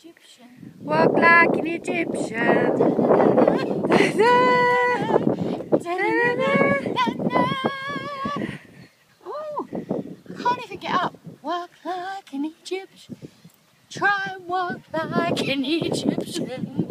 Egyptian. Walk like an Egyptian. Oh, I can't even get up. Walk like an Egyptian. Try and walk like an Egyptian.